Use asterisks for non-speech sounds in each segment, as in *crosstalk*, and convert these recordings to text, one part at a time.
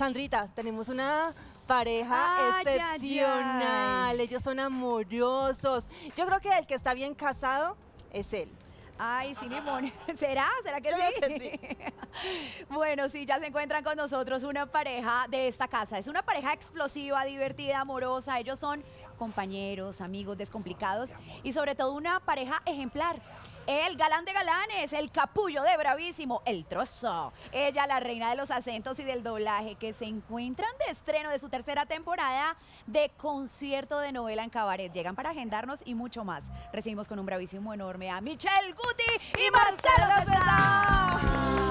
Sandrita, tenemos una pareja ay, excepcional. Ellos son amorosos. Yo creo que el que está bien casado es él. Ay, sí, mi amor. *laughs* ¿Será? ¿Será que sí? que *laughs* bueno, sí, ya se encuentran con nosotros una pareja de esta casa. Es una pareja explosiva, divertida, amorosa. Ellos son compañeros, amigos, descomplicados y sobre todo una pareja ejemplar. El galán de galanes, el capullo de bravísimo, el trozo. Ella, la reina de los acentos y del doblaje, que se encuentran de estreno de su tercera temporada de concierto de novela en cabaret. Llegan para agendarnos y mucho más. Recibimos con un bravísimo enorme a Michelle Guti y Marcelo César. Ay,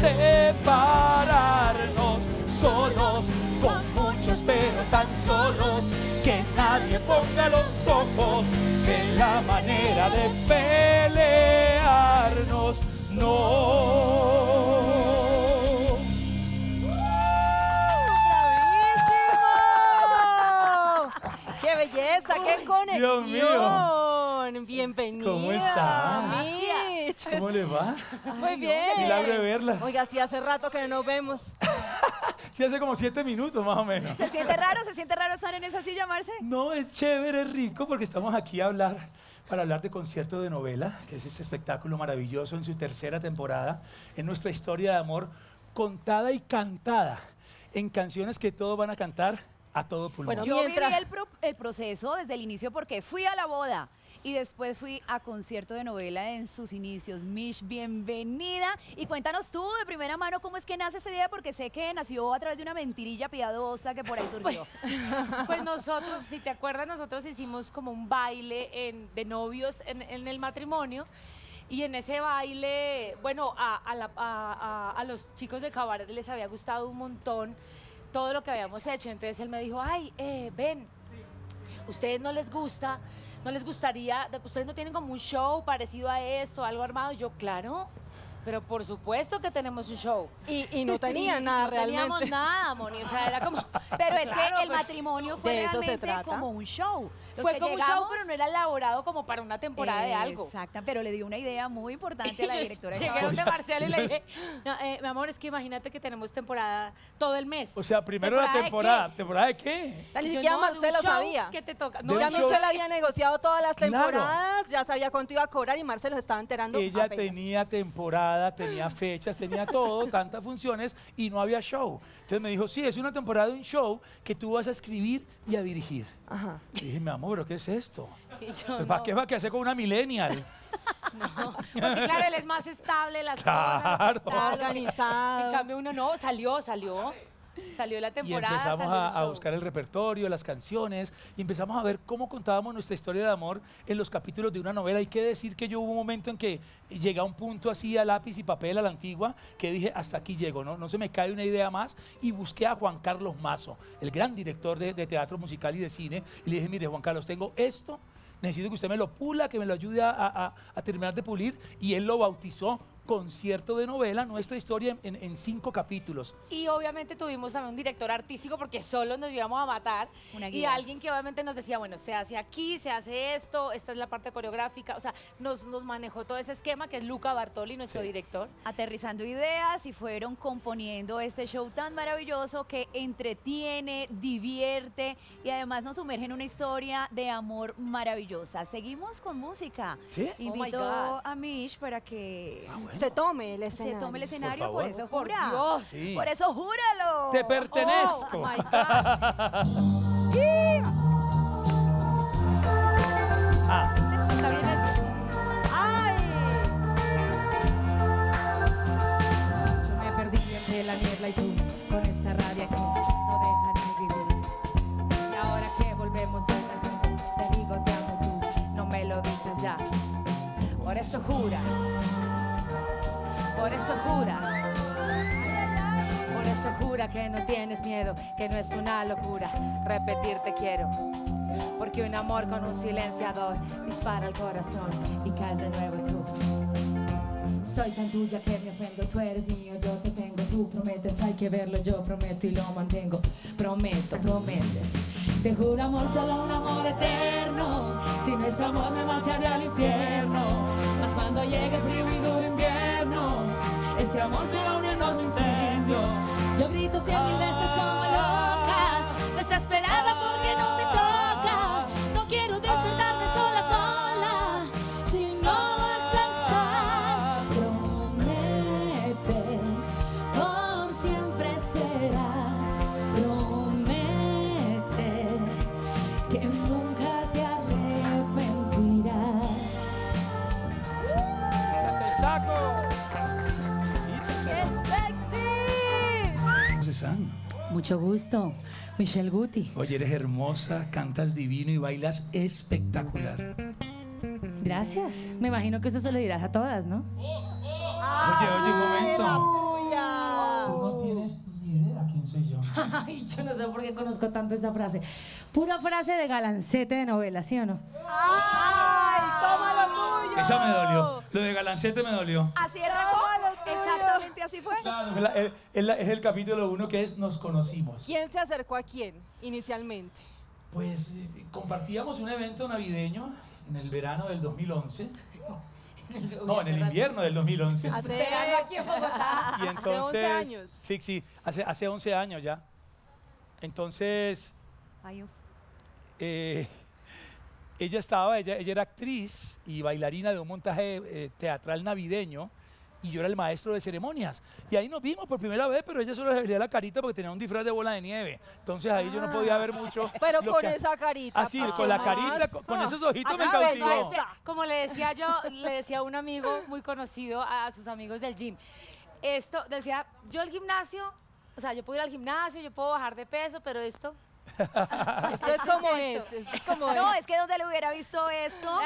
separarnos solos con muchos pero tan solos que nadie ponga los ojos en la manera de pelearnos no. ¡Qué belleza! ¡Qué Dios conexión! mío. Bienvenida. ¿Cómo está? Mitch. ¿Cómo le va? Muy bien. Milagro de verlas. Oiga, sí, hace rato que no nos vemos. *laughs* Sí, hace como siete minutos más o menos. ¿Se siente raro? ¿Se siente raro estar en esa silla, Marce? No, es chévere, es rico, porque estamos aquí a hablar, para hablar de concierto de novela, que es este espectáculo maravilloso en su tercera temporada, en nuestra historia de amor contada y cantada, en canciones que todos van a cantar a todo pulmón. Bueno, Yo Mientras- viví el, pro- el proceso desde el inicio porque fui a la boda y después fui a concierto de novela en sus inicios. Mish, bienvenida. Y cuéntanos tú de primera mano cómo es que nace esta idea, porque sé que nació a través de una mentirilla piadosa que por ahí surgió. Pues nosotros, si te acuerdas, nosotros hicimos como un baile en- de novios en, en el matrimonio. Y en ese baile, bueno, a, a la- a- a- a los chicos de Cabaret les había gustado un montón todo lo que habíamos hecho. Entonces él me dijo, ay, eh, ven, ¿ustedes no les gusta? ¿No les gustaría? de- ¿Ustedes no tienen como un show parecido a esto, algo armado? Y yo, claro, pero por supuesto que tenemos un show. Y, y no tenía *laughs* nada no realmente. teníamos nada, Moni. O sea, era como. *laughs* Pero es Claro, que el matrimonio fue De eso se realmente trata. como un show. Los Fue como un show, pero no era elaborado como para una temporada de algo. Exacto, pero le dio una idea muy importante a la *laughs* directora Llegué donde Marcelo y le dije, "No, eh, mi amor, es que imagínate que tenemos temporada todo el mes. O sea, primero la ¿Temporada de temporada. de qué? Ni siquiera "No, Marcelo show sabía. que te toca. No, Ya show. Michelle había negociado todas las Claro. temporadas, ya sabía cuánto iba a cobrar y Marcelo se estaba enterando. Ella apenas. tenía temporada, tenía fechas, tenía todo, tantas funciones y no había show. Entonces me dijo, sí, es una temporada de un show que tú vas a escribir y a dirigir. Ajá. Y dije, mi amor, ¿pero qué es esto? Pues, no. ¿Para qué va a hacer con una millennial? *laughs* Porque claro, él es más estable, las Claro. cosas. está, Organizado. En cambio uno no, salió, salió. Salió la Y temporada. empezamos salió el a, buscar el repertorio, las canciones, y empezamos a ver cómo contábamos nuestra historia de amor en los capítulos de una novela. Hay que decir que yo hubo un momento en que llegué a un punto así a lápiz y papel a la antigua, que dije, hasta aquí llego, ¿no? No se me cae una idea más, y busqué a Juan Carlos Mazo, el gran director de, de teatro musical y de cine, y le dije, mire, Juan Carlos, tengo esto, necesito que usted me lo pula, que me lo ayude a, a- a terminar de pulir, y él lo bautizó concierto de novela, nuestra historia en- en- cinco capítulos. Y obviamente tuvimos también un director artístico porque solo nos íbamos a matar. Una Y alguien que obviamente nos decía, bueno, se hace aquí, se hace esto, esta es la parte coreográfica. O sea, nos, nos manejó todo ese esquema que es Luca Bartoli, nuestro Sí. director. aterrizando ideas y fueron componiendo este show tan maravilloso que entretiene, divierte y además nos sumerge en una historia de amor maravillosa. Seguimos con música. ¿Sí? Oh Invito God. a Mish para que Se tome el se escenario. tome el escenario, favor. por, eso Por jura. Dios. Sí. Por eso júralo. Te pertenezco. Oh my God. *laughs* Ah, ¿Está bien este? ¡Ay! Yo me perdí entre la niebla y tú, con esa rabia que no deja ni vivir. Y ahora que volvemos a estar juntos, te digo te amo tú, no me lo dices ya. Por eso jura, por eso jura. Por eso jura que no tienes miedo, que no es una locura repetir te quiero. Porque un amor con un silenciador dispara el corazón y caes de nuevo tú. Soy tan tuya que me ofendo, tú eres mío, yo te tengo, tú prometes, hay que verlo, yo prometo y lo mantengo, prometo, prometes. Te juro amor, solo un amor eterno, si nuestro amor me marcharía al infierno, mas cuando llegue el frío y duro este amor será un enorme incendio. Yo grito cien mil veces como loca, desesperada porque no Mucho gusto, Michelle Guti. Oye, eres hermosa, cantas divino y bailas espectacular. Gracias. Me imagino que eso se lo dirás a todas, ¿no? Oye, oye, un momento. ¡Aleluya! Tú no tienes ni idea quién soy yo. *laughs* Ay, yo no sé por qué conozco tanto esa frase. Pura frase de galancete de novela, ¿sí o no? ¡Ay, toma lo tuyo! Esa me dolió. Lo de Galancete me dolió. Así era. Tuyo. Exactamente así fue. Claro, es, la- es- es la- es el capítulo uno que es Nos conocimos. ¿Quién se acercó a quién inicialmente? Pues eh, compartíamos un evento navideño en el verano del 2011. No, en el invierno del 2011. Hace, Verano aquí en Bogotá. Y hace 11 entonces, años. sí, sí, hace, hace 11 años ya. Entonces, Ay, uf. eh, ella estaba, ella, ella era actriz y bailarina de un montaje eh, teatral navideño y yo era el maestro de ceremonias. Y ahí nos vimos por primera vez, pero ella solo le veía la carita porque tenía un disfraz de bola de nieve. Entonces ahí yo no podía ver mucho. *laughs* Pero con que- esa carita. Así, ¿pa' con la carita, con, con esos ojitos me Acá, cautivó. *laughs* Como le decía yo, le decía a un amigo muy conocido a sus amigos del gym. Esto, decía, yo el gimnasio, o sea, yo puedo ir al gimnasio, yo puedo bajar de peso, pero esto, Esto es como es. esto. Es como No, es. es que donde le hubiera visto esto.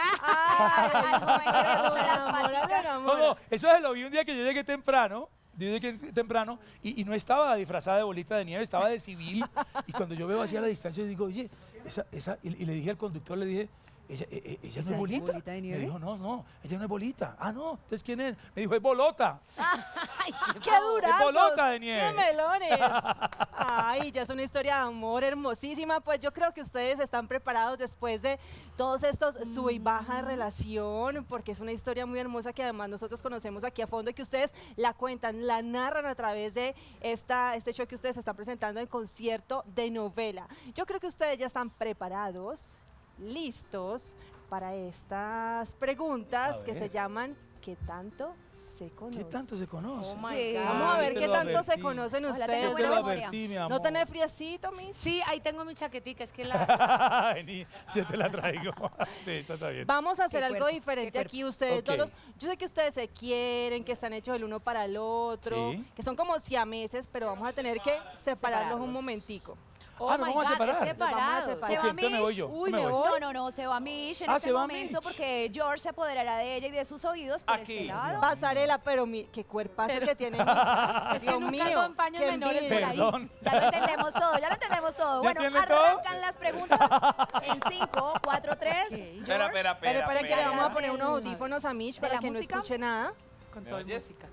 No no, eso se lo vi un día que yo llegué temprano. Yo llegué temprano y, y no estaba disfrazada de bolita de nieve, estaba de civil. Y cuando yo veo así a la distancia, digo, oye, esa, esa, y, y le dije al conductor, le dije, ella, eh, eh, ella no ¿Esa es bolita. bolita de nieve? Me dijo, no, no, ella no es bolita. Ah, no, entonces ¿quién es? Me dijo, es bolota. *laughs* *laughs* ¡Qué duraznos! bolota de nieve. ¡Qué melones! *laughs* Ay, ya es una historia de amor hermosísima. Pues yo creo que ustedes están preparados después de todos estos sub y baja de relación, porque es una historia muy hermosa que además nosotros conocemos aquí a fondo y que ustedes la cuentan, la narran a través de esta, este show que ustedes están presentando en concierto de novela. Yo creo que ustedes ya están preparados, listos para estas preguntas que se llaman ¿Qué tanto se conoce? ¿Qué tanto se conoce? Oh Sí. Vamos a ver qué tanto se conocen Ojalá ustedes. Te lo advertí, mi amor. ¿No tenés friecito, mis? sí, ahí tengo mi chaquetica, es que la... *laughs* Vení, yo te la traigo. *laughs* sí, está, está bien. Vamos a hacer Qué algo cuerpo, diferente aquí ustedes Ok. todos. Yo sé que ustedes se quieren, que están hechos el uno para el otro, Sí. que son como siameses, pero vamos a tener que separarlos Separarlos. un momentico. Oh Ah, ¿nos my vamos a God, separar? Nos vamos a separar. Se Ok, va me Mish. voy yo. Uy, me me voy. No, no, no, se va Mish en Ah, este se va momento Mish. porque George se apoderará de ella y de sus oídos por Aquí. este lado. Pasarela, pero mi, qué cuerpazo que tiene *laughs* Micha. Es que nunca mío, menores por ahí. Ya lo entendemos todo, ya lo entendemos todo. ¿Ya Bueno, entienden todo? arrancan las preguntas *laughs* en 5, 4, 3. Espera, espera, Pero espera. espera que le vamos a poner unos audífonos a Mitch de para que no escuche nada. Con música.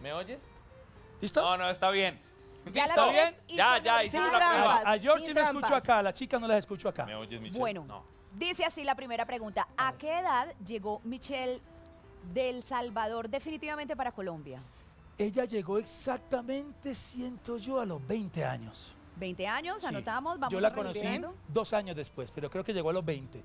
¿Me oyes? ¿Listos? No, no, está bien. Ya ¿Está bien? Ya, ya, hicimos la prueba. trampas. A, a George sí lo escucho acá, a la chica no las escucho acá. ¿Me oyes, Michelle? Bueno, No. dice así la primera pregunta. ¿A qué edad llegó Michelle del Salvador definitivamente para Colombia? Ella llegó exactamente, siento yo, a los 20 años. 20 años, Sí. anotamos, vamos Yo la a conocí dos años después, pero creo que llegó a los 20.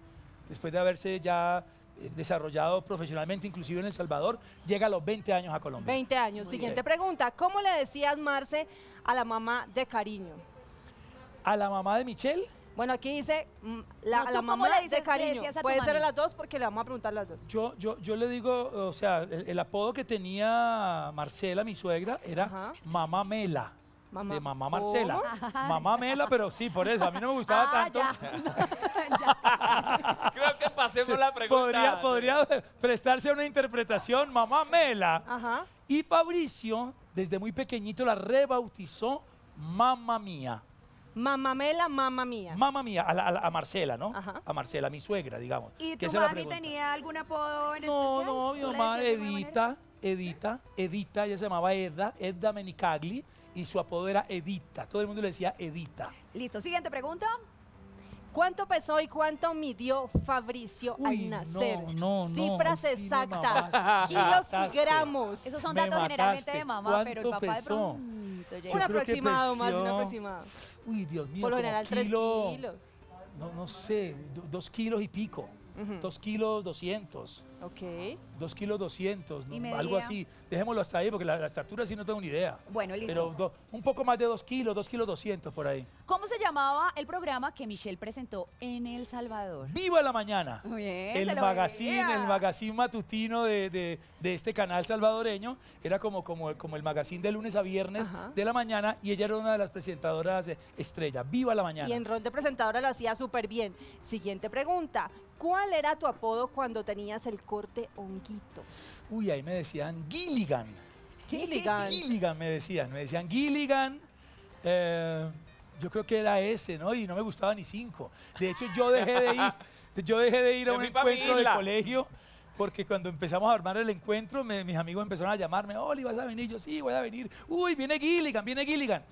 Después de haberse ya eh, desarrollado profesionalmente, inclusive en El Salvador, llega a los 20 años a Colombia. 20 años. Muy Siguiente bien. pregunta. ¿Cómo le decías, Marce, a la mamá de cariño? A la mamá de Michelle, Bueno, aquí dice mm, la, No, a ¿tú la cómo mamá le dices- de cariño. Puede ser a las dos porque le vamos a preguntar las dos. yo, yo, yo le digo, o sea, el, el apodo que tenía Marcela, mi suegra, era Ajá. Mamá Mela. Mamá. De mamá Marcela. ¿Cómo? Mamá *laughs* Mela, pero sí, por eso. A mí no me gustaba Ah, tanto. *laughs* ya. Creo que pasemos Sí, la pregunta. Podría, podría prestarse a una interpretación, mamá Mela. Ajá. Y Fabricio, desde muy pequeñito, la rebautizó Mamma Mía. Mamamela, mamá mía. Mamma Mía, a, la- a la- a Marcela, ¿no? Ajá. A Marcela, mi suegra, digamos. ¿Y tu mami tenía algún apodo en No, especial? no, mi ¿Tú le mamá? Edita, Edita, Edita, ella se llamaba Edda, Edda Menicagli, y su apodo era Edita. Todo el mundo le decía Edita. Listo, siguiente pregunta. ¿Cuánto pesó y cuánto midió Fabricio Uy, al nacer? no, no, no, Cifras sí exactas, kilos y gramos. Esos son Me datos generalmente de mamá, pero el ¿Cuánto papá de pesó? pronto llega. Un aproximado, más un aproximado. Uy, Dios mío. Por lo general, tres kilo- kilos. No, no sé, do- dos kilos y pico. Ujú. Dos kilos doscientos. Ok. Dos kilos doscientos, ¿Y ¿no? algo así. Dejémoslo hasta ahí porque la, la estatura sí no tengo ni idea. Bueno, listo. Pero do- un poco más de dos kilos, dos kilos doscientos por ahí. ¿Cómo se llamaba el programa que Michelle presentó en El Salvador? ¡Viva la mañana! Muy bien, se el magazine, veía. el magazine matutino de, de- de este canal salvadoreño era como, como, como el magazine de lunes a viernes Ajá. de la mañana y ella era una de las presentadoras eh, estrella. ¡Viva la mañana! Y en rol de presentadora lo hacía súper bien. Siguiente pregunta. ¿Cuál era tu apodo cuando tenías el corte honguito? Uy, ahí me decían Gilligan. Gilligan. Gilligan me decían, me decían Gilligan. eh, yo creo que era ese, ¿no? Y no me gustaba ni cinco. De hecho, yo dejé de ir, *laughs* yo dejé de ir a un encuentro de colegio. Porque cuando empezamos a armar el encuentro, me- mis amigos empezaron a llamarme, Oli, ¿vas a venir? Yo, sí, voy a venir. Uy, viene Gilligan, viene Gilligan.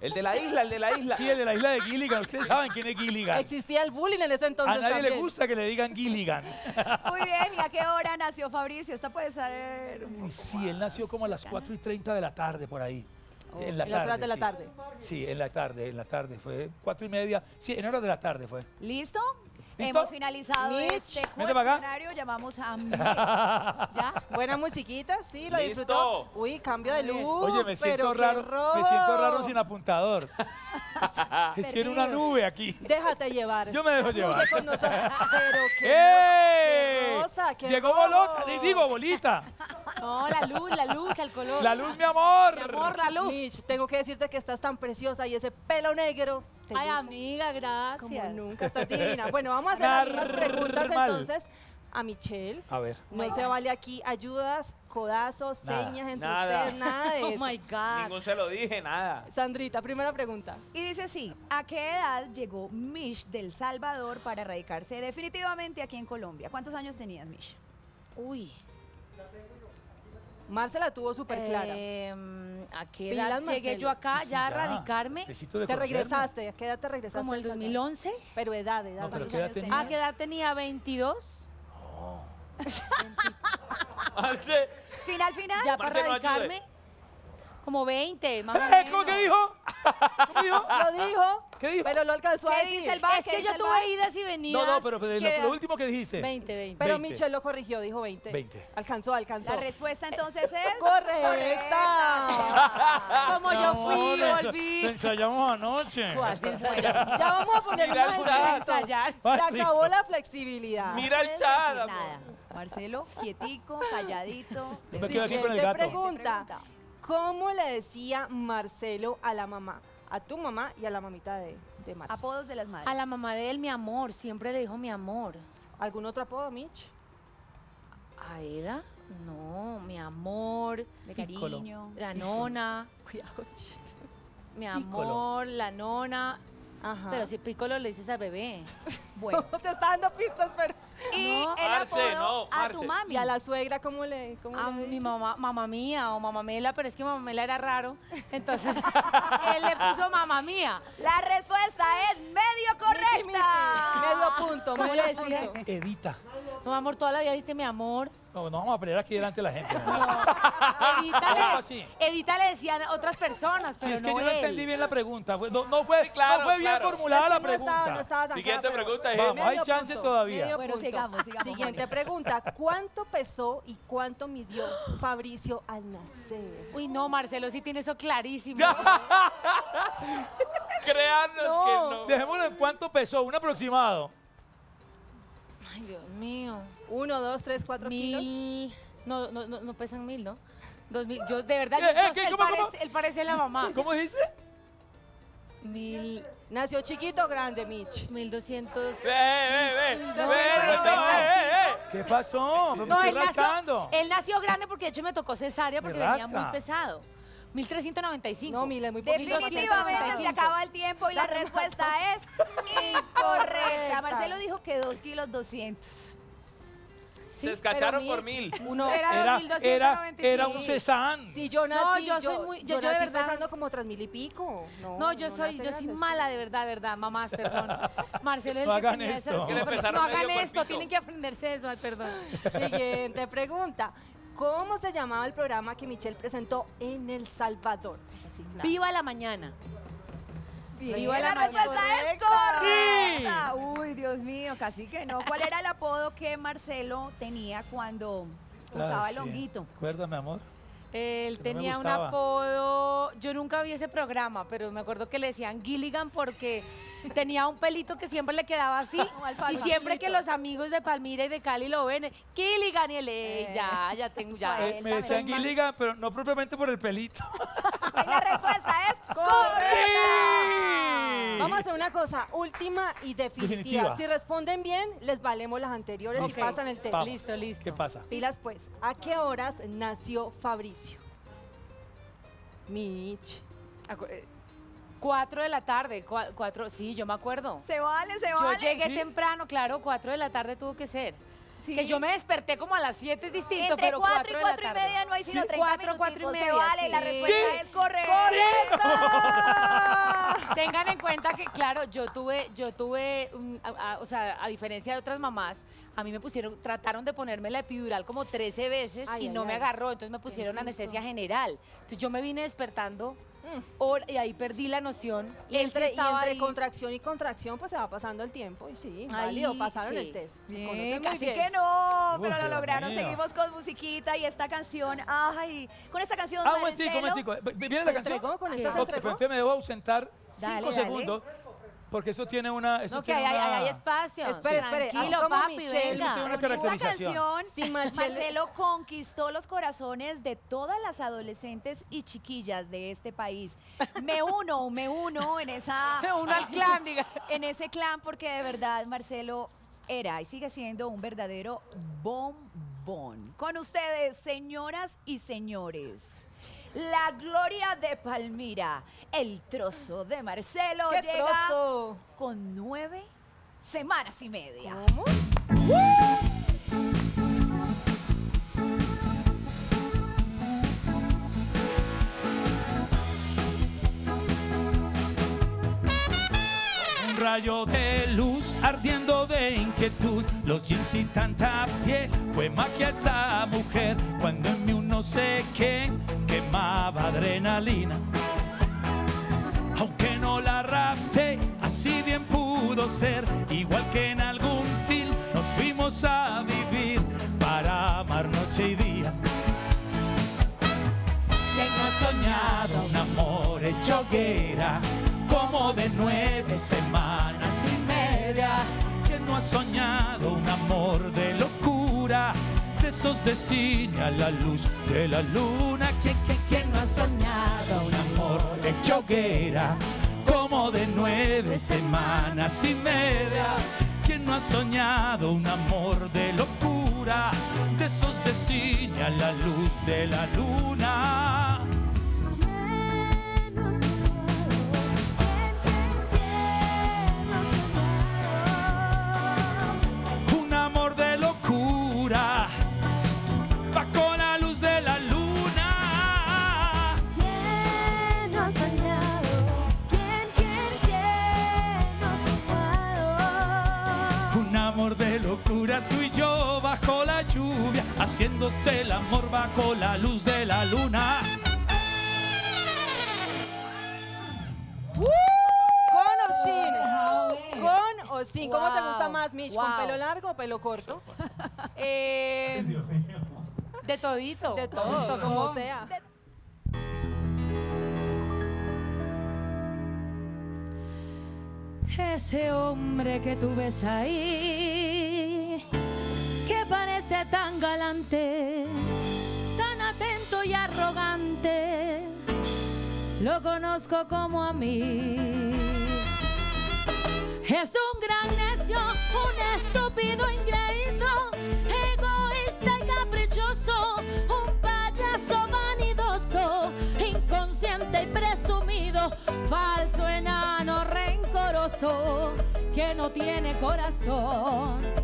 El de la isla, el de la isla. Sí, el de la isla de Gilligan. Ustedes saben quién es Gilligan. Existía el bullying en ese entonces A nadie le gusta que le digan Gilligan. Muy bien, ¿y a qué hora nació Fabricio? Esta puede ser... Uy, sí, él nació como a las 4 y 30 de la tarde por ahí. en la en las tarde. horas de la sí. tarde. Sí, en la tarde, en la tarde. Fue cuatro y media. Sí, en horas de la tarde fue. ¿Listo? ¿Listo? Hemos finalizado Mitch, este cuestionario. Llamamos a *laughs* Mitch. ¿Ya? Buena musiquita, sí, lo disfrutó. Uy, cambio de luz. Oye, me siento pero raro, me siento raro sin apuntador. *laughs* *laughs* en una nube aquí. Déjate llevar. Yo me dejo Fluye llevar. con nosotros. Pero qué, *laughs* qué rosa, qué Llegó bolota, di- digo bolita. No, la luz, la luz, el color. La luz, mi amor. Mi amor, la luz. Mitch, tengo que decirte que estás tan preciosa y ese pelo negro. te Ay, luce amiga, Como gracias. nunca, estás divina. Bueno, vamos a hacer las preguntas entonces a Michelle. A ver. No se vale aquí ayudas, codazos, Nada. señas entre Nada. ustedes, nada de *laughs* Oh eso. my God. Ningún se lo dije, nada. Sandrita, primera pregunta. Y dice sí, ¿a qué edad llegó Mish del Salvador para radicarse definitivamente aquí en Colombia? ¿Cuántos años tenías, Mish? Uy. Marce la tuvo súper clara. Em, ¿A qué Pilas, edad llegué Marcelo. yo acá Sí, sí, ya a radicarme? Te conocerme. regresaste, ¿a qué edad te regresaste? Como el del Salvador? 2011. Pero edad, edad. No, pero ¿Cuántos ¿qué edad años tenías? ¿A qué edad tenía? 22. Marce, *laughs* Final, final. Ya para Marce, no radicarme. Como 20, más o *laughs* ¡Eh! menos. ¿Cómo que dijo? *laughs* ¿Cómo dijo? Lo dijo, ¿Qué dijo? pero lo alcanzó a ¿Qué decir. dice el bar? Es ¿Qué que yo tuve idas y venidas. No, no, pero de lo, lo último que dijiste. 20, 20. Pero 20. Michelle lo corrigió, dijo 20. 20. Alcanzó, alcanzó. La respuesta entonces es... Correcta. Como yo fui, No, volví. Ensayamos anoche. Ya vamos a poner Mira el. Ensayar. Se acabó la flexibilidad. mira el chat. Nada. Marcelo, quietico, calladito. Me quedo aquí con el Siguiente gato. pregunta. ¿Cómo le decía Marcelo a la mamá? A tu mamá y a la mamita de, de. Apodos de las madres. A la mamá de él, mi amor. Siempre le dijo mi amor. ¿Algún otro apodo, Mitch? ¿A ella? No, mi amor. de Piccolo. cariño. La nona. *laughs* Cuidado. Mi Piccolo. amor, la nona. Ajá. Pero si Piccolo le dices al bebé. *laughs* Bueno. *laughs* te está dando pistas, pero... *laughs* Y No. el Marce, apodo no, a Marce. tu mami. ¿Y a la suegra cómo le cómo A le mi dicho? mamá, mamá mía o mamamela, pero es que mamamela era raro. Entonces, él le puso mamá mía. La respuesta es medio correcta. Medio punto, ¿Cómo medio punto. Edita. No, mi amor, toda la vida diste mi amor. No, no vamos a pelear aquí delante de la gente. Edita, ¿Cómo le, así? Edita le decían a otras personas, Si pero es que no yo no entendí bien la pregunta. No, no fue, claro, no fue bien claro. formulada la no estaba- pregunta. no estaba tan Siguiente clara, pero- pregunta, Vamos, hay chance punto, todavía. Bueno, sigamos, sigamos. Siguiente pregunta. ¿Cuánto pesó y cuánto midió Fabricio al nacer? Uy, no, Marcelo sí tiene eso clarísimo. *laughs* Créanos No. que no. Dejémoslo en cuánto pesó, un aproximado. Ay, Dios mío. Uno, dos, tres, cuatro kilos. Mil. No, no, no, no pesan mil, ¿no? Dos mil. Yo, de verdad, Eh, yo- eh, ¿qué? él, parece, él parece la mamá. *laughs* ¿Cómo dijiste? Mil. Nació chiquito o grande, Mitch. Mil doscientos. Ve, ve, ve. ¿Qué pasó? Me No, estoy él nació, rascando. él nació grande porque de hecho me tocó cesárea porque venía muy pesado. 1395. No, mil es muy poquito. Definitivamente se 1295. acaba el tiempo y la respuesta es incorrecta. Marcelo dijo que 2 kilos 200. Sí, Se escacharon por mil. Uno, Era Era, 2295. era, era un cesán. Si yo No, nací, yo soy muy- yo- yo de nací verdad- pesando como tres mil y pico. No, No, yo no soy, yo soy mala sí. de verdad, de verdad, mamás, *laughs* perdón. Marcelo es el No que hagan tenía esto. esas No hagan esto, cuerpito. tienen que aprenderse eso, ay, perdón. Siguiente pregunta. ¿Cómo se llamaba el programa que Michelle presentó en El Salvador? Es así, claro. Viva la mañana. Viva la, la respuesta es correcta. correcta. Uy, Dios mío, casi que no. ¿Cuál era el apodo que Marcelo tenía cuando usaba Ah, el sí. honguito? Acuérdame, amor. Él Que no me tenía un apodo, yo nunca vi ese programa, pero me acuerdo que le decían Gilligan porque tenía un pelito que siempre le quedaba así. *laughs* Y siempre que los amigos de Palmira y de Cali lo ven, Gilligan y él, "Ey, Eh, ya, ya tengo, ya. Eh, me decían. Gilligan, pero no propiamente por el pelito. *laughs* Y la respuesta es *laughs* ¡Sí! Vamos a hacer una cosa, última y definitiva. Definitiva. Si responden bien, les valemos las anteriores y pasan el test. Vamos. Listo, listo. ¿Qué pasa? Pilas pues, ¿a qué horas nació Fabricio? Mitch. Acu- eh, Cuatro de la tarde, cua- cuatro, sí, yo me acuerdo. Se vale, se Yo vale. llegué Sí. temprano, claro, cuatro de la tarde tuvo que ser. Sí. Que yo me desperté como a las siete es distinto, Entre pero cuatro cuatro y de cuatro la y tarde. media no hay sino Sí, 30 cuatro, cuatro y minuticos. media, Se vale, la sí. respuesta Sí. es correcta. Tengan en cuenta que, claro, yo tuve, yo tuve, un- a- a- o sea, a diferencia de otras mamás, a mí me pusieron, trataron de ponerme la epidural como 13 veces Ay, y ay, no me agarró, entonces me pusieron anestesia general. Entonces yo me vine despertando hor- y ahí perdí la noción. Y él sí entre, y entre ahí. contracción y contracción, pues se va pasando el tiempo. Y sí, Ahí, válido, pasaron sí. el test. Bien, casi bien. que no, pero lo Dios lograron. mío. Seguimos con musiquita y esta canción. Ay, con esta canción. Ah, un momentico, un momentico. ¿Viene la ¿Se canción? entregó? ¿Con esta se Ok, pero entonces me debo ausentar Dale, cinco dale. segundos porque eso tiene una. Eso No, que tiene hay, hay- una- hay espacio. Espere, espere, Tranquilo, como papi, Michelle, Eso venga. tiene una Esta caracterización. canción, Sí, Marcelo- Marcelo conquistó los corazones de todas las adolescentes y chiquillas de este país. Me uno, me uno en esa *laughs* Uno al clan, diga. en ese clan porque de verdad Marcelo era y sigue siendo un verdadero bombón. Con ustedes, señoras y señores. La gloria de Palmira, el trozo de Marcelo ¡Qué llega trozo! con nueve semanas y media. Rayo de luz ardiendo de inquietud, los jeans y tanta piel, fue magia esa mujer cuando en mí un no sé qué quemaba adrenalina. Aunque no la rapté, así bien pudo ser, igual que en algún film nos fuimos a vivir para amar noche y día. ¿Quién no ha soñado un amor hecho hoguera como de nueve semanas y media? ¿Quién no ha soñado un amor de locura de esos de cine a la luz de la luna? ¿Quién, quién, quién no ha soñado un amor hecho hoguera como de nueve semanas y media? ¿Quién no ha soñado un amor de locura de esos de cine a la luz de la luna? Locura, tú y yo bajo la lluvia, haciéndote el amor bajo la luz de la luna. ¿Con o sin? ¿Con o sin? ¿Cómo te gusta más, Mitch? ¿Con wow. pelo largo o pelo corto? *laughs* Eh, de todito. De todo, como sea. Ese hombre que tú ves ahí, parece tan galante, tan atento y arrogante, lo conozco como a mí. Es un gran necio, un estúpido ingreído, egoísta y caprichoso, un payaso vanidoso, inconsciente y presumido, falso enano rencoroso, que no tiene corazón,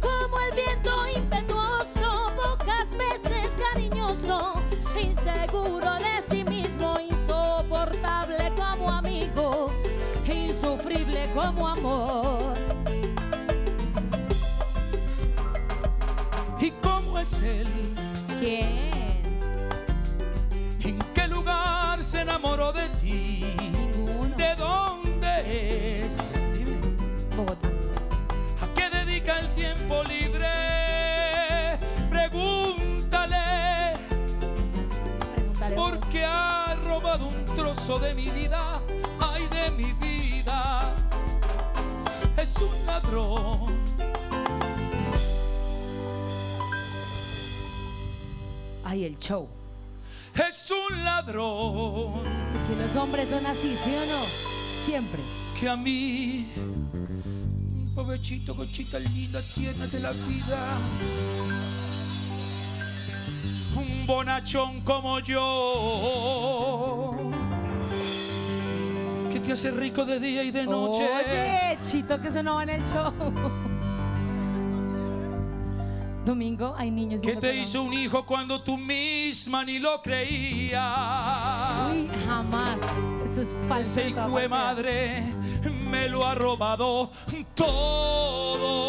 como el viento impetuoso, pocas veces cariñoso, inseguro de sí mismo, insoportable como amigo, insufrible como amor. ¿Y cómo es él? ¿Quién? ¿En qué lugar se enamoró de ti? De mi vida, ay de mi vida. Es un ladrón. Ay, el show. Es un ladrón Porque los hombres son así, ¿sí o no? Siempre. que a mí, pobrecito, cochita linda, tierna de la vida, un bonachón como yo, que te hace rico de día y de noche. Oye, Chito, que eso no va en el show. *laughs* Domingo, hay niños Que viendo te hizo un hijo cuando tú misma ni lo creías. Uy, jamás. Eso es falso. Ese hijo de madre me lo ha robado todo.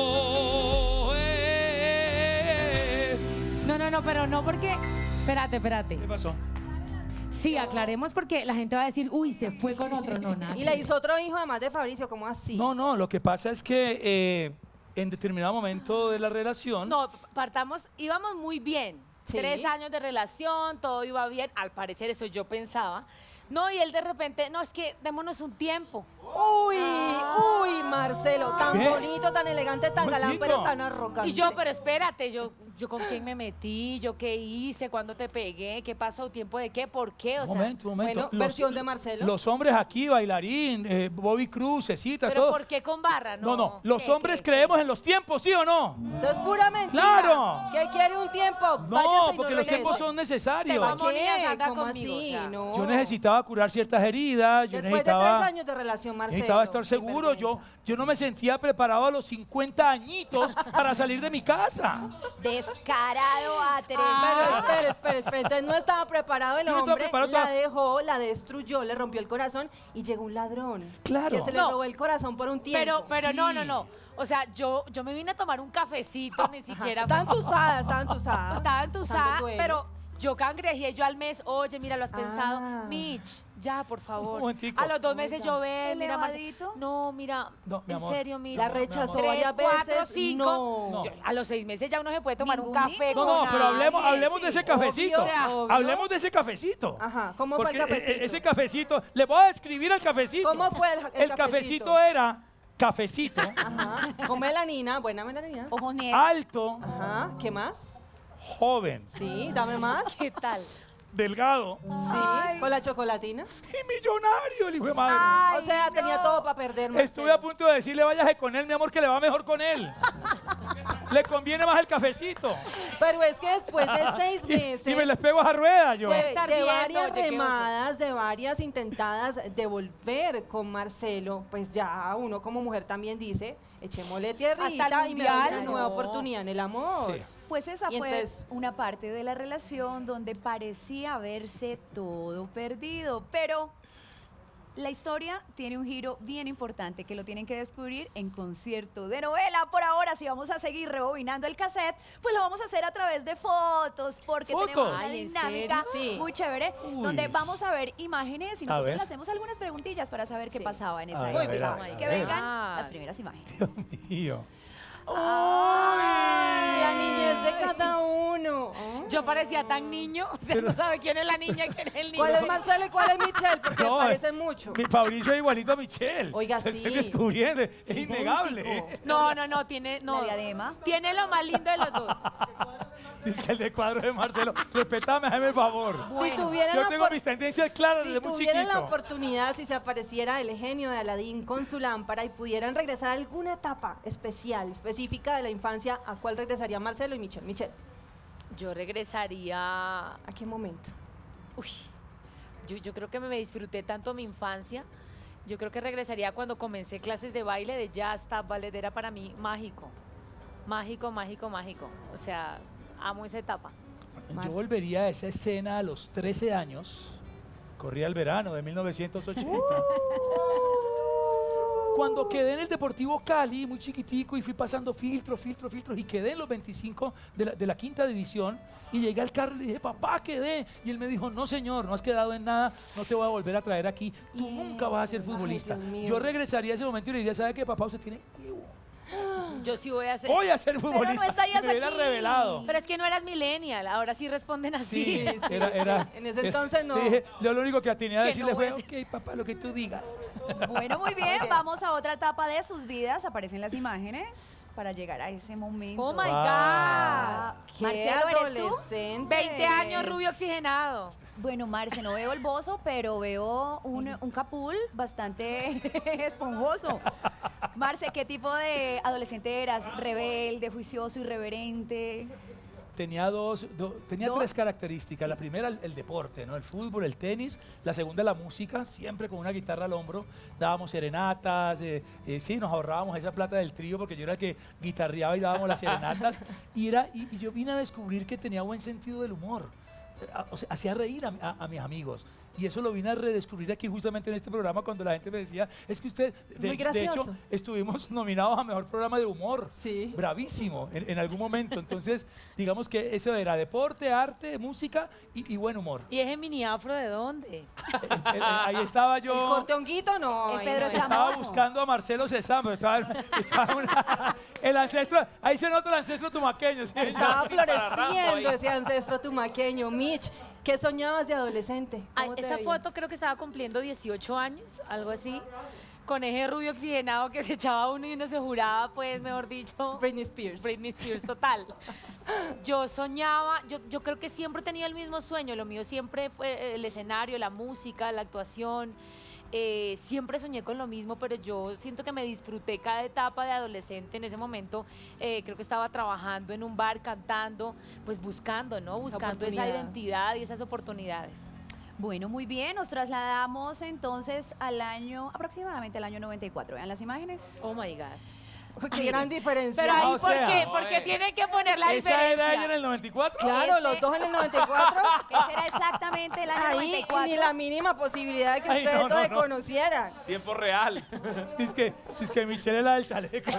eh. No, no, no, pero no porque. Espérate, espérate. ¿Qué pasó? Sí, aclaremos porque la gente va a decir, uy, se fue con otro. No, nada. Y le hizo otro hijo además de Fabricio, ¿cómo así? No, no, lo que pasa es que eh, en determinado momento de la relación. No, partamos, íbamos muy bien. Sí. Tres años de relación, todo iba bien. Al parecer, eso yo pensaba. No, y él de repente, no, es que démonos un tiempo. Uy, uy, Marcelo, tan ¿Qué? bonito, tan elegante, tan galán, pero tan arrogante. Y yo, pero espérate, yo, yo con quién me metí, yo qué hice, cuándo te pegué, qué pasó, tiempo de qué, por qué, o Un sea. momento, un momento. Bueno, versión de Marcelo. Los hombres aquí, bailarín, eh, Bobby Cruz, Cecita, Pero todo. ¿por qué con barra? No, No, no, los ¿Qué, hombres qué, creemos en los tiempos, ¿sí o no? Eso es pura mentira. ¡Claro! ¿Qué quiere un tiempo? No, porque los tiempos son Te necesarios. vamos- ¿Qué? Monías anda ¿Cómo conmigo, así? o sea. No. Yo necesitaba curar ciertas heridas, yo Después de necesitaba... tres años de relación, Marcelo. Necesitaba estar seguro. Yo, yo no me sentía preparado a los 50 añitos para salir de mi casa. Descarado, atrevido. Pero espere, espere, espere. Entonces no estaba preparado el Yo no estaba hombre, preparado, la estaba- dejó, la destruyó, le rompió el corazón y llegó un ladrón. Claro. Que se le No. robó el corazón por un tiempo. Pero, pero no, Sí. no, no. O sea, yo, yo me vine a tomar un cafecito, ni siquiera. Estaba entusada, estaba entusada. Estaba entusada, duelo. pero yo cangrejé yo al mes, oye, mira, lo has pensado. Ah. Mitch, ya, por favor. Un. A los dos meses yo ve, mira, ¿Elevadito? No, mira, No, mi en amor. serio, Mitch. La No, rechazó amor. varias Tres, cuatro, veces. cinco. No. Yo- a los seis meses ya uno se puede tomar un Ningún café niño. No, no, pero hablemos, hablemos de ese cafecito. O sea, obvio. hablemos de ese cafecito. Ajá, ¿cómo fue el Porque, eh, cafecito? eh, Ese cafecito, le voy a describir el cafecito. ¿Cómo fue el- el cafecito? cafecito? era cafecito, Ajá. Con melanina, buena melanina. Ojos miel. alto, Ajá. ¿Qué más? Joven, Sí, dame más. *laughs* ¿Qué tal? delgado Sí, con la chocolatina. y millonario, el hijo de madre. o sea, tenía todo para perder. Estuve a Marcelo. punto de decirle, váyase con él, mi amor, que le va mejor con él. *laughs* le conviene más el cafecito. Pero es que después de seis meses. Y, me les pego a rueda yo. de, varias remadas, de varias intentadas de volver con Marcelo, pues ya uno como mujer también dice, echémosle tierrita y me da una nueva oportunidad en el amor. Sí. Pues esa Y fue entonces- una parte de la relación donde parecía haberse todo perdido, pero la historia tiene un giro bien importante que lo tienen que descubrir en concierto de novela. Por ahora, si vamos a seguir rebobinando el cassette, pues lo vamos a hacer a través de fotos, porque ¿Fotos? tenemos una Ay, ¿en dinámica? Sí. muy chévere, Uy. donde vamos a ver imágenes y nosotros le hacemos algunas preguntillas para saber qué Sí. pasaba en A esa ver, Muy a ver, época. a ver, a Que vengan Ah. las primeras imágenes. Dios mío. Ay, la niñez de cada uno. ¿Ah? Yo parecía tan niño, o sea, no sabe quién es la niña y quién es el niño. ¿Cuál es Marcelo y cuál es Michelle? Porque No, parecen mucho. Mi Fabricio es igualito a Michelle. Oiga, Lo sí. Estoy descubriendo, es innegable. No, no, no, tiene, no. La diadema. Tiene lo más lindo de los dos. *laughs* Dice que el de cuadro de Marcelo. Respetame, hazme el favor. si tuvieran Yo la tengo mis tendencias claras Si desde muy tuvieran la chiquito. oportunidad, si se apareciera el genio de Aladín con su lámpara y pudieran regresar a alguna etapa especial, específica de la infancia, ¿a cuál regresaría Marcelo y Michelle? Michelle, Yo regresaría. ¿a qué momento? Uy, yo, yo creo que me disfruté tanto mi infancia. Yo creo que regresaría cuando comencé clases de baile, de jazz, tap, ballet, era para mí mágico. Mágico, mágico, mágico. O sea, amo esa etapa. Yo volvería a esa escena a los 13 años. Corría el verano de 1980. Cuando quedé en el Deportivo Cali, muy chiquitico, y fui pasando filtros, filtros, filtros, y quedé en los 25 de la, de la quinta división, y llegué al carro y le dije, papá, quedé. Y él me dijo, no señor, no has quedado en nada, no te voy a volver a traer aquí, tú nunca vas a ser futbolista. Yo regresaría a ese momento y le diría, ¿sabe qué, papá? Usted tiene huevo. *gasps* Yo sí voy a hacer. Voy a ser futbolista. estarías *laughs* y me hubiera aquí. revelado. Pero es que no eras millennial, ahora sí responden así. Sí, *laughs* era, era- *laughs* En ese entonces no. Dije, yo lo único que atiné a Que decirle no fue, a ok, papá, lo que tú digas. Bueno, muy bien, vamos a otra etapa de sus vidas. Aparecen las imágenes para llegar a ese momento. Oh my Wow. God. ¡Qué Marcelo, ¿eres tú? adolescente! 20 años rubio oxigenado. Bueno, Marce, no veo el bozo, pero veo un, un capul bastante *laughs* esponjoso. Marce, ¿qué tipo de adolescente eras? ¿Rebelde, juicioso, irreverente? Tenía dos, do- tenía Dos. tres características. La primera, el, el deporte, ¿no? El fútbol, el tenis. La segunda, la música, siempre con una guitarra al hombro. Dábamos serenatas, eh, eh, sí, nos ahorrábamos esa plata del trío porque yo era el que guitarreaba y dábamos las serenatas. *laughs* Y, era, y, y yo vine a descubrir que tenía buen sentido del humor. Hacía reír a- a mis amigos. Y eso lo vine a redescubrir aquí justamente en este programa cuando la gente me decía, es que usted, de, Muy hecho- de hecho, gracioso. estuvimos *laughs* nominados a Mejor Programa de Humor. Sí. Bravísimo en, en algún momento. Entonces, *laughs* digamos que eso era deporte, arte, música y, y buen humor. ¿Y ese mini afro de dónde? *laughs* Eh, eh, ahí estaba ¿El yo. corte honguito? No. El Pedro no. Estaba buscando a Marcelo Cezanne, pero estaba, estaba una- el ancestro, ahí se nota el ancestro tumaqueño. ¿sí? Estaba floreciendo ese ancestro tumaqueño. Mitch, ¿qué soñabas de adolescente? Ay, ¿Cómo te esa veías? foto creo que estaba cumpliendo 18 años, algo así. Con ese rubio oxigenado que se echaba uno y uno se juraba, pues, mejor dicho. Britney Spears. Britney Spears total. Yo soñaba, yo, yo creo que siempre tenía el mismo sueño, lo mío siempre fue el escenario, la música, la actuación. Eh, siempre soñé con lo mismo, pero yo siento que me disfruté cada etapa de adolescente. En ese momento eh, creo que estaba trabajando en un bar, cantando, pues buscando, ¿no? Buscando esa identidad y esas oportunidades. Bueno, muy bien, nos trasladamos entonces al año, aproximadamente al año 94. Vean las imágenes. Oh my God. *laughs* Qué gran diferencia. Pero ahí, o ¿por sea, qué? Porque tienen que poner la ¿Esa era ella en diferencia. el 94? Claro, Ese- los dos en el *laughs* 94. Ese era exactamente el año Ahí 94. ni la mínima posibilidad de que Ay, ustedes no, no, conocieran. Tiempo real. *laughs* Dice que, dice que Michelle es la del chaleco.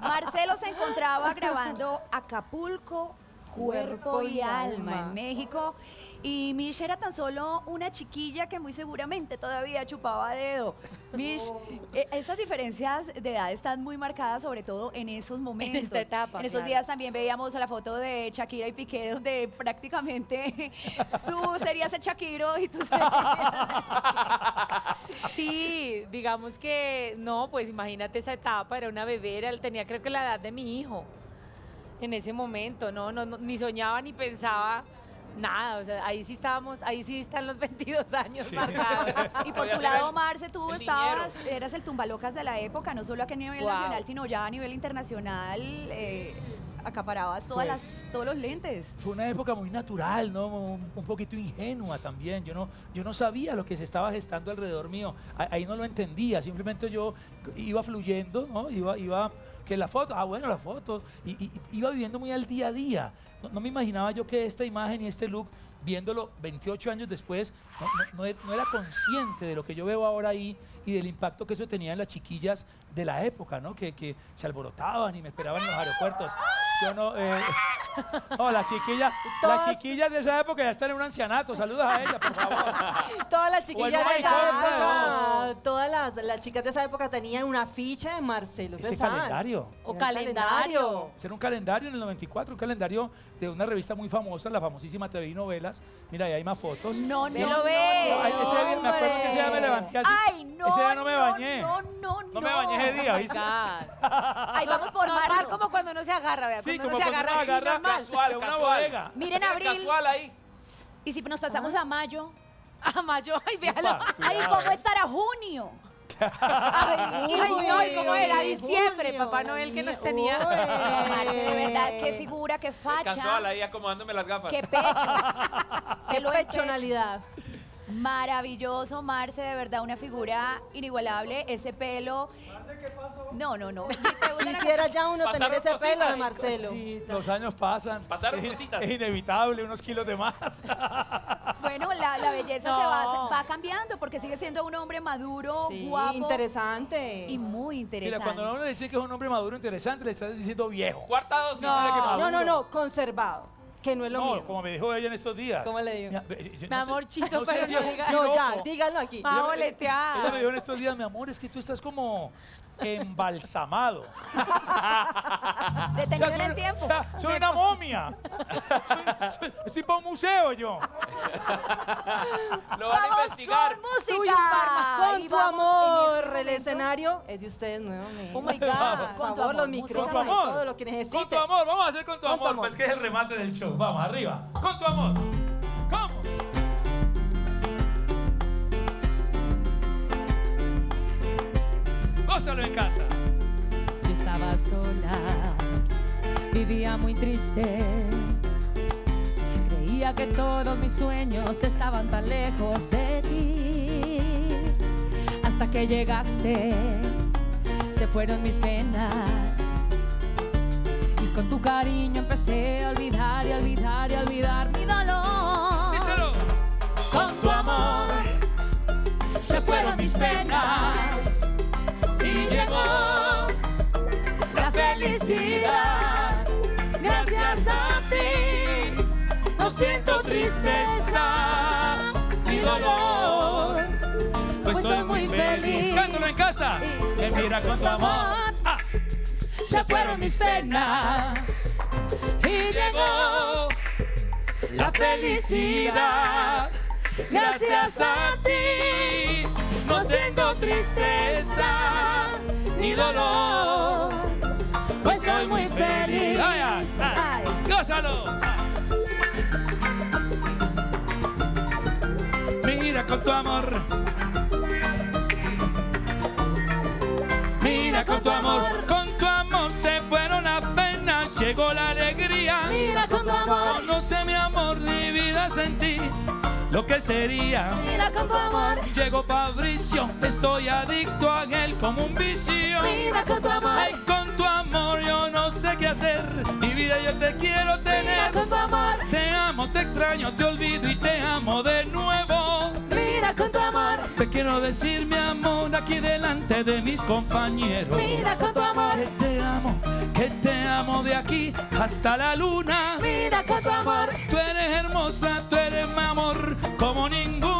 Marcelo se encontraba grabando Acapulco, Cuerpo y Alma en México. Y Mish era tan solo una chiquilla que muy seguramente todavía chupaba dedo. Mish, eh, esas diferencias de edad están muy marcadas, sobre todo en esos momentos. esta etapa, En claro. días también veíamos la foto de Shakira y Piqué, donde prácticamente *laughs* tú serías el Shakiro y tú serías... *laughs* Sí, digamos que no, pues imagínate esa etapa, era una bebé, era- tenía creo que la edad de mi hijo en ese momento, no, no, no, ni soñaba ni pensaba nada, o sea, ahí sí estábamos, ahí sí están los *laughs* 22 años marcados. *laughs* Y por tu lado, Marce, tú el estabas, eras el tumbalocas de la época, no solo aquí a nivel Wow. nacional, sino ya a nivel internacional. eh, acaparabas todas Pues- las, todos los lentes. Fue una época muy natural, ¿no? Un, un poquito ingenua también. Yo no, yo no sabía lo que se estaba gestando alrededor mío. A- Ahí no lo entendía. Simplemente yo iba fluyendo, ¿no? Iba, iba, que la foto, ah, bueno, la foto. Y, iba viviendo muy al día a día. No, me imaginaba yo que esta imagen y este look, viéndolo 28 años después, no, no era consciente de lo que yo veo ahora ahí y del impacto que eso tenía en las chiquillas de la época, ¿no? Que, que se alborotaban y me esperaban en los aeropuertos. Yo no... eh, *laughs* no, las chiquillas, las chiquillas de esa época ya están en un ancianato. Saludos a ella, por favor. *laughs* Todas las chiquillas de esa época, todas las, las chicas de esa época tenían una ficha de Marcelo Ese calendario. O calendario. Ese era un calendario en el 94, un calendario de una revista muy famosa, la famosísima TV y Novelas. Mira, ahí hay más fotos. No, no, lo ve. no, no, ese día- me acuerdo que ese día me levanté así. Ay, no. Ese día no me bañé. No, no, no. No me bañé ese día, ¿viste? Ahí vamos por Normal marzo. como cuando uno se agarra, vea, Sí, como uno se cuando agarra, uno agarra normal. Casual, de una casual. bodega. Miren abril. Casual ahí. Y si nos pasamos a mayo. A mayo, ay, véalo. Ay, ¿cómo eh. estar a junio? Ay, no, ¿y cómo era? Diciembre, Papá Noel que nos tenía. No, Marce, de verdad, qué figura, qué Casual facha, ahí acomodándome las gafas. qué pecho. *laughs* Qué Qué Maravilloso, Marce, de verdad, una figura inigualable. Ese pelo. ¿qué pasó? No, no, no. *laughs* Quisiera ya uno tener ese pelo de cositas. Marcelo. Los años pasan. Pasaron es, cositas. es inevitable, unos kilos de más. *laughs* Bueno, la, la belleza No. se va, va cambiando porque sigue siendo un hombre maduro, Sí, guapo interesante. y muy Mira, interesante. cuando uno le dice que es un hombre maduro, interesante, le estás diciendo viejo. Cuarta dosis. No. No, no, no, conservado, que no es lo No, mío. como me dijo ella en estos días. ¿Cómo le digo? Mi, a- yo Mi no amor, sé- Chito, pero no diga- No, ya, díganlo aquí. Va a boletear. Ella me dijo en estos días, mi amor, es que tú estás como embalsamado. Detenido en soy, el tiempo. o sea, soy una momia. Soy- soy- estoy para un museo yo. Lo van a Vamos investigar. con música. Con Y tu en amor, este el escenario es de ustedes nuevamente. Oh my God. Con tu los amor. Con tu micrófonos, amor. todo lo que Con necesite. tu amor, vamos a hacer con tu Con tu amor, amor. pues que es el remate del show. Vamos, arriba. Con tu amor. Gózalo en casa. Yo estaba sola, vivía muy triste. Creía que todos mis sueños estaban tan lejos de ti. Hasta que llegaste, se fueron mis penas. Y con tu cariño empecé a olvidar y a olvidar y a olvidar mi dolor. Díselo. Con tu amor se fueron mis penas la felicidad. Gracias a ti no siento tristeza ni dolor. Pues soy muy feliz. Cántalo en casa. Que mira con tu amor. Ah. Se fueron mis penas y llegó la felicidad. Gracias a ti no tengo tristeza ni dolor, pues soy muy feliz. Ay, ay. Gózalo. Mira con tu amor. Mira con tu amor. Con tu amor se fueron las penas, llegó la alegría. Mira con tu amor, Conoce mi amor, mi vida sentí lo que sería. mira con tu amor, Llegó Fabricio, estoy adicto a él como un vicio. mira con tu amor, Ay, con tu amor yo no sé qué hacer. Mi vida yo te quiero mira tener. con tu amor, Te amo, te extraño, te olvido y te amo de nuevo. Mira con tu amor, Te quiero decir mi amor aquí delante de mis compañeros. mira con tu amor, Que te amo, que te amo de aquí hasta la luna. mira con tu amor, Tú eres hermosa, tú eres mi amor como ninguna.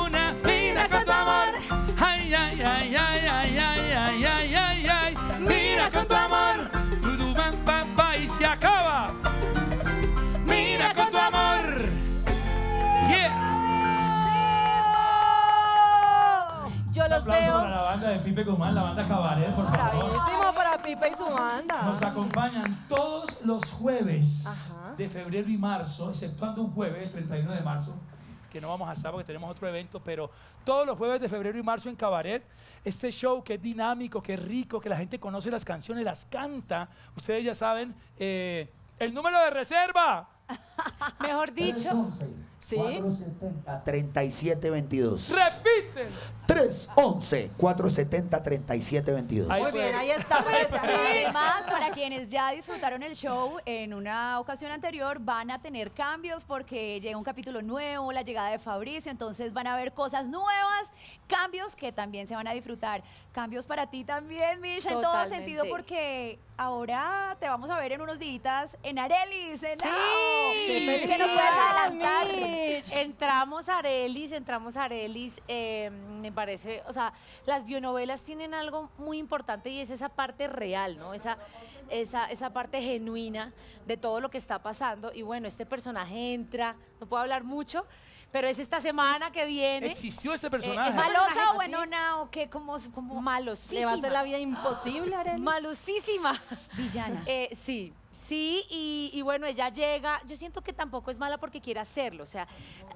De Pipe Guzmán, la banda Cabaret, por Bravísimo para Pipe y su banda. Nos acompañan todos los jueves Ajá. de febrero y marzo, exceptuando un jueves, el 31 de marzo, que no vamos a estar porque tenemos otro evento, pero todos los jueves de febrero y marzo en Cabaret, este show que es dinámico, que es rico, que la gente conoce las canciones, las canta. Ustedes ya saben, eh, el número de reserva. Mejor dicho, ¿Sí? 470 3722. Repiten. 311 470 3722. Ahí Muy fue. bien, ahí está. pues. Además, para quienes ya disfrutaron el show en una ocasión anterior, van a tener cambios porque llega un capítulo nuevo, la llegada de Fabricio, entonces van a ver cosas nuevas, cambios que también se van a disfrutar. Cambios para ti también, Misha, en todo sentido, porque ahora te vamos a ver en unos días en Arelis, en Sí. Nao. ¡Qué ¿Qué nos puedes adelantar? *laughs* Entramos a Arelis, entramos a Arelis, eh, me parece, o sea, las bionovelas tienen algo muy importante y es esa parte real, ¿no? Esa, esa, esa parte genuina de todo lo que está pasando. Y bueno, este personaje entra, no puedo hablar mucho, pero es esta semana que viene. Existió este Eh, personaje. es ¿Malosa o buenona o qué? Como, como Le va a Malosísima. hacer la vida imposible, Arely. Malosísima. villana. Eh, sí, sí, y, y bueno, ella llega, yo siento que tampoco es mala porque quiere hacerlo, o sea,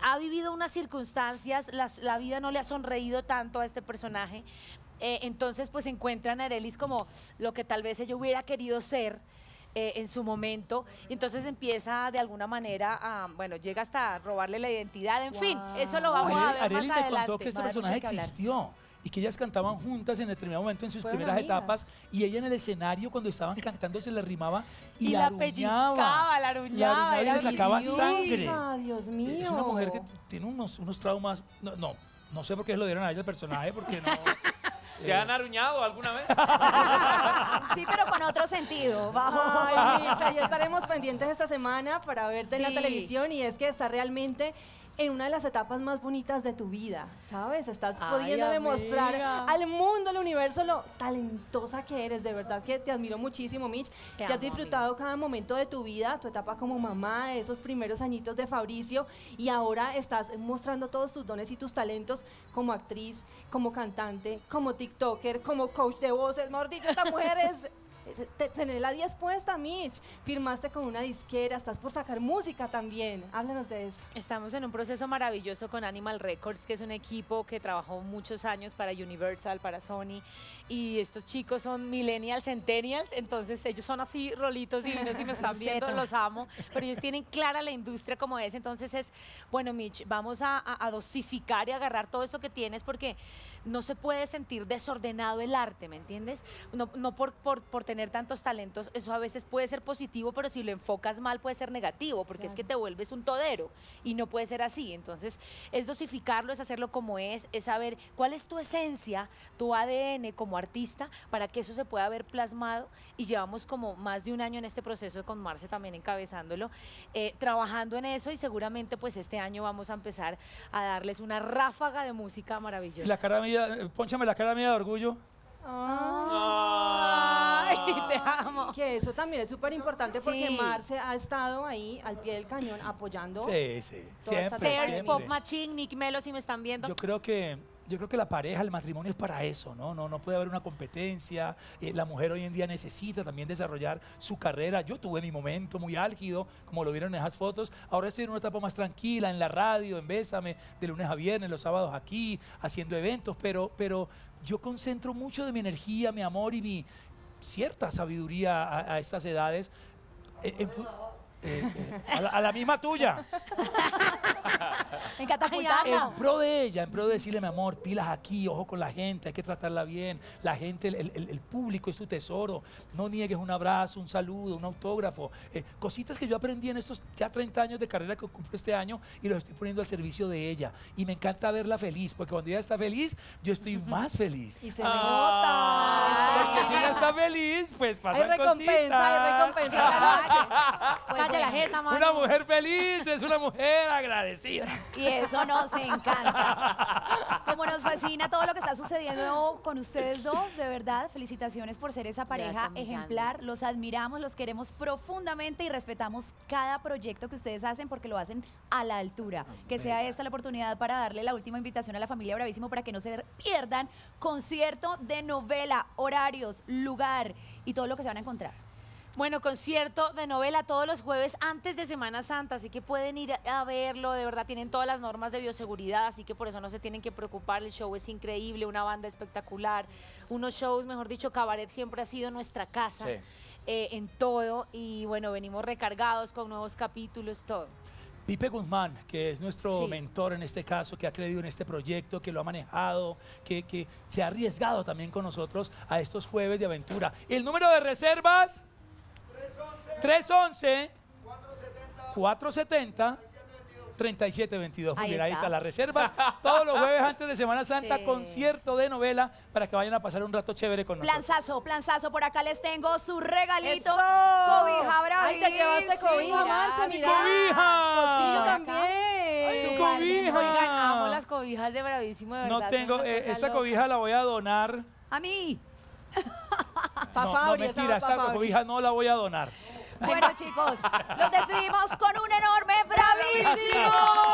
ha vivido unas circunstancias, las- la vida no le ha sonreído tanto a este personaje, eh, entonces pues encuentran a Arelis como lo que tal vez ella hubiera querido ser. Eh, en su momento. Y entonces empieza de alguna manera a, bueno, llega hasta robarle la identidad. En fin, eso lo vamos a ver Arely más me adelante. contó que este personaje que existió y que ellas cantaban juntas en determinado momento en sus Fueron primeras amigas. etapas y ella en el escenario cuando estaban cantando se le rimaba y, Y la la aruñaba. pellizcaba, la aruñaba, y le sacaba sangre. Dios mío. Es una mujer que tiene unos, unos traumas. No, no, no sé por qué se lo dieron a ella el personaje, porque no. ¿Te han aruñado alguna vez? Sí, pero con otro sentido. Bajo. Ay, Micha, ya estaremos pendientes esta semana para verte en la televisión y es que está realmente en una de las etapas más bonitas de tu vida, ¿sabes? Estás Ay, pudiendo demostrar al mundo, al universo, lo talentosa que eres. De verdad que te admiro muchísimo, Mitch. Te has disfrutado cada momento de tu vida, tu etapa como mamá, esos primeros añitos de Fabricio y ahora estás mostrando todos tus dones y tus talentos como actriz, como cantante, como TikToker, como coach de voces. Mejor dicho, esta mujer es *laughs* tener la 10 puesta, Mitch. Firmaste con una disquera, estás por sacar música también. Háblanos de eso. Estamos en un proceso maravilloso con Animal Records, que es un equipo que trabajó muchos años para Universal, para Sony. Y estos chicos son millennials, centennials, entonces ellos son así rolitos divinos y me están *laughs* viendo, los amo. Pero ellos tienen clara la industria como es. Entonces es, bueno, Mitch, vamos a, a- a dosificar y agarrar todo eso que tienes porque no se puede sentir desordenado el arte, ¿me entiendes? No, no por, por, por tener tantos talentos, eso a veces puede ser positivo, pero si lo enfocas mal puede ser negativo, porque es que te vuelves un todero y no puede ser así. Entonces, es dosificarlo, es hacerlo como es, es saber cuál es tu esencia, tu ADN como artista, para que eso se pueda ver plasmado. Y llevamos como más de un año en este proceso con Marce también encabezándolo, eh, trabajando en eso y seguramente pues este año vamos a empezar a darles una ráfaga de música maravillosa. La cara mía, eh, pónchame la cara mía de orgullo. Ay, te *laughs* amo. Que eso también es súper importante porque Sí. Marce ha estado ahí al pie del cañón apoyando. Sí, sí. Toda esta Siempre, Serge, siempre. Pop Machine, Nick Melo, si me están viendo. Yo creo que yo creo que la pareja, el matrimonio es para eso, ¿no? No, no puede haber una competencia. Eh, la mujer hoy en día necesita también desarrollar su carrera. Yo tuve mi momento muy álgido, como lo vieron en esas fotos. Ahora estoy en una etapa más tranquila, en la radio, en Bésame, de lunes a viernes, los sábados aquí, haciendo eventos, pero, pero yo concentro mucho de mi energía, mi amor y mi cierta sabiduría a, a estas edades. en fu- eh, eh, a la- a la misma tuya. *laughs* *laughs* En catapultarla. En pro de ella, en pro de decirle, mi amor, pilas aquí, ojo con la gente, hay que tratarla bien. La gente, el, el- el público es su tesoro. No niegues un abrazo, un saludo, un autógrafo. Eh, cositas que yo aprendí en estos ya 30 años de carrera que cumplo este año y los estoy poniendo al servicio de ella. Y me encanta verla feliz, porque cuando ella está feliz, yo estoy más feliz. Y se le Ah. nota. Porque si ella está feliz, pues Hay pasan recompensa, hay cositas. recompensa noche. Pues Calla la jeta, *laughs* mano. Una mujer feliz es una mujer agradecida. Y eso nos encanta. *laughs* Como nos fascina todo lo que está sucediendo con ustedes dos, de verdad, felicitaciones por ser esa pareja Gracias, ejemplar. Los admiramos, los queremos profundamente y respetamos cada proyecto que ustedes hacen porque lo hacen a la altura. Que sea esta la oportunidad para darle la última invitación a la familia Bravísimo para que no se pierdan concierto de novela, horarios, lugar y todo lo que se van a encontrar. Bueno, concierto de novela todos los jueves antes de Semana Santa, así que pueden ir a verlo, de verdad tienen todas las normas de bioseguridad, así que por eso no se tienen que preocupar, el show es increíble, una banda espectacular, unos shows, mejor dicho, Cabaret siempre ha sido nuestra casa Sí. eh, en todo y bueno, venimos recargados con nuevos capítulos, todo. Pipe Guzmán, que es nuestro Sí. mentor en este caso, que ha creído en este proyecto, que lo ha manejado, que, que se ha arriesgado también con nosotros a estos jueves de aventura. El número de reservas, 311 470 3722. Muy Ahí bien, ahí está. está las reservas. Todos los jueves antes de Semana Santa, Sí. concierto de novela para que vayan a pasar un rato chévere con nosotros. Planzazo, planzazo, por acá les tengo su regalito. ¡Eso! Cobija Ay, te llevaste cobija, Marce, Mira, mira. cobija. También. su cobija. Oigan, amo las cobijas de Bravísimo, de verdad. No tengo, eh, esta loca. cobija la voy a donar. A mí. No, no, mentira, esta cobija no la voy a donar. Bueno, chicos, los despedimos con un enorme bravísimo.